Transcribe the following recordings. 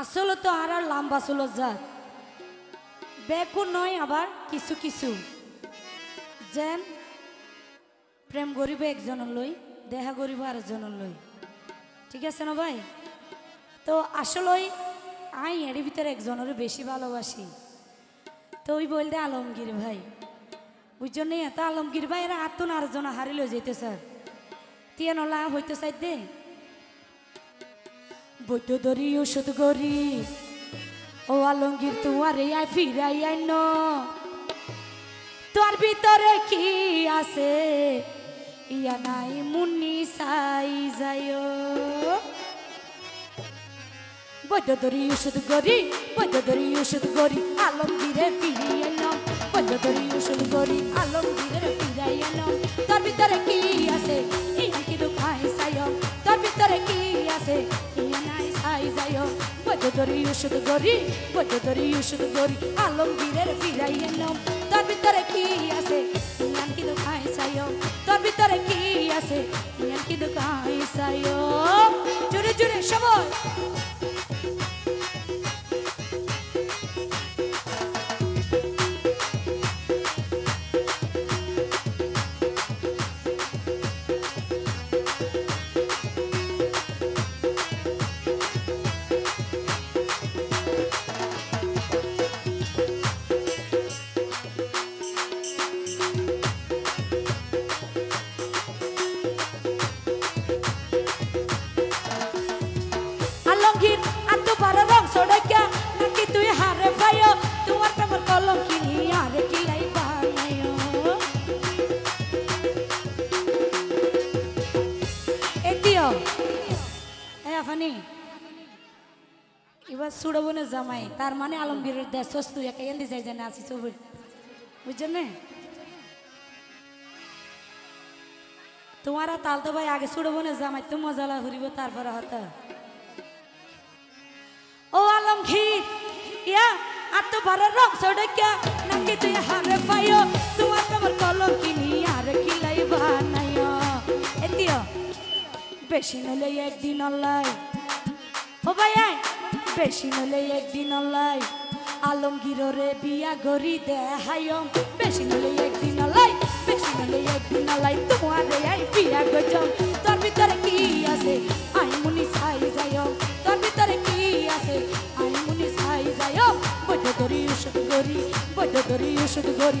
আসলে তো আর আর লম্বা ছিল যা। বেকু নয় আবার কিছু কিছু। যেন প্রেম করিব একজনের লই দেখা করিব আরেকজনের লই। ঠিক আছে না ভাই? তো আসলে আই এর ভিতরে একজনের বেশি ভালোবাসি। তো ওই বলতে আলমগীর ভাই। বুঝছ নেই এত আলমগীর ভাই এরা আত্ম আরেকজন হারিল যেতে স্যার তিয়া নলা হইতে চাই দে বৈদ্য ধরি, ওষুধ গরি ও আলমগীর, তোমার আই ফিরাই আইন। তোর ভিতরে কি আছে? ইয়া নাই মুন্নি সাই যায় বৈদ্য ধরি, ওষুধ গরি বৈদ্য ধরি, ওষুধ গরি আলমগীরে ফিরিয়ে এলাম বৈদ্য ধরি, ওষুধ গরি আলমগীরে ফিরাই এলাম তোর ভিতরে কি আছে? ধরি ওষুধ গরি ধরি ওষুধ গরি আলমগীরে ফিরাই এলাম। তোর ভিতরে কি এবার সুড়বনে জামাই, তার মানে আলমগীরের দেশ সস্তু একে এন্দি যাই জানে আসি সবুজ বুঝছেন? না তোমার তাল তো ভাই আগে সুড়বনে জামাই, তো মজালা ঘুরিব তারপরে হতা। ও আলমগীর, ইয়া, আর তো বারে রং সড়কা নাকি তুই হারে পাইও? তোমার কলম কিনি আর কিলাই বানাইও এতিও বেশি নলে একদিন অল্লাই। ও ভাই বেশি নলে একদিন অল্লাই আলমগীররে বিয়া গরি দেহাইম বেশি নলে একদিন অল্লাই বেশি নলে একদিন অল্লাই তোমারে আই বিয়া গজম তোর ভিতরে কি আছে? আই মুনি ছাই যাইম তোর ভিতরে কি আছে? আই মুনি ছাই যাইম বৈদ্য ধরি ওষুধ গরি বৈদ্য ধরি ওষুধ গরি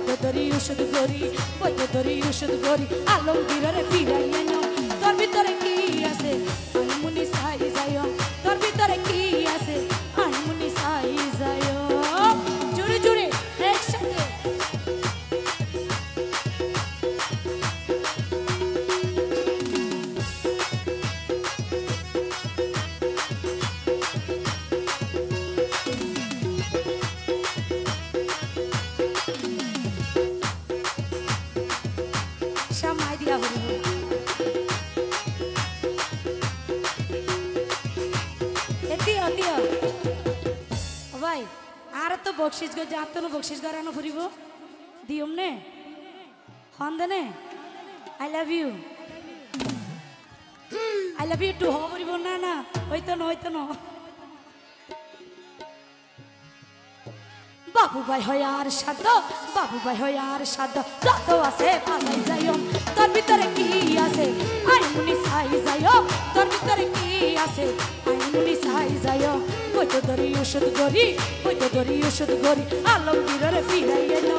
বৈদ্য ধরি ওষুধ গরি বৈদ্য ধরি ওষুধ গরি আলমগীরের ফিরাই এনো তোর ভিতরে কি আছে? আমি মুনি আর তো বকশিস গো যা তো বকশিস গরানো ফুরিব দিওম নে হন দেনে I love you I love you too হ ফুরিব না না হইতো না হইতো না বাবু ভাই হয় আর সাধ্য বাবু ভাই হয় আর সাধ্য। যত আছে পালাই যাইও, তোর ভিতরে কি আছে? আইনি সাই যাইও, তোর ভিতরে কি আছে? আইনি সাই যাইও কইতো ধরি ওষুধ গরি কইতো ধরি ওষুধ গরি আলমগীরের ফিরাই এলো